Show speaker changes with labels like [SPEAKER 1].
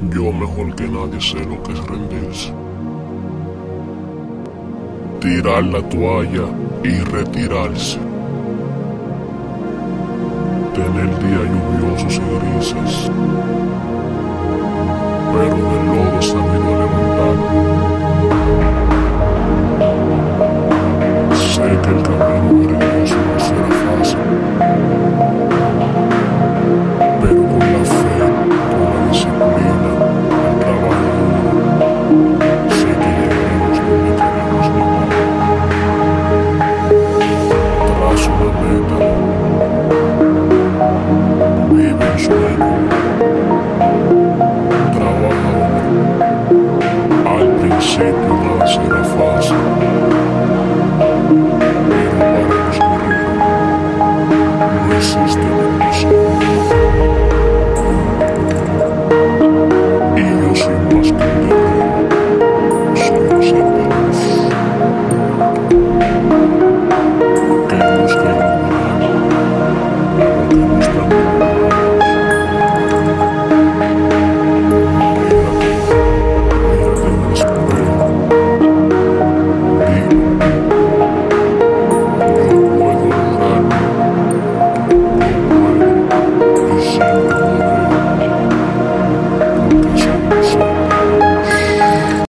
[SPEAKER 1] Yo mejor que nadie sé lo que es rendirse. Tirar la toalla y retirarse. Tener días lluviosos y grises. Pero shape you lost in a faucet. Resist. Y yo soy más